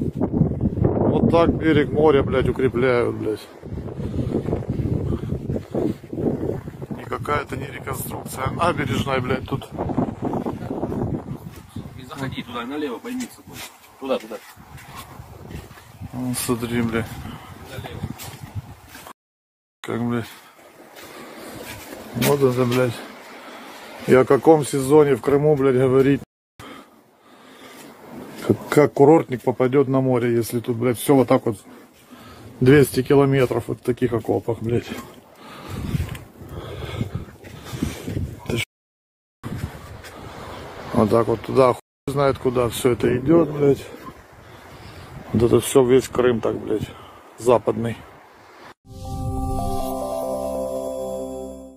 Вот так берег моря, блядь, укрепляют, блядь. И какая-то не реконструкция, а набережная, блядь, тут. Не заходи туда, налево, с собой. Туда, туда. Вон, Смотри, блядь. Налево. Как, блядь. Вот это, блядь. И о каком сезоне в Крыму, блядь, говорить. Как, курортник попадет на море, если тут, блядь, все вот так вот 200 километров вот таких окопах, блядь. Вот так вот туда, хуй знает куда все это идет, блядь. Вот это все весь Крым так, блядь, западный.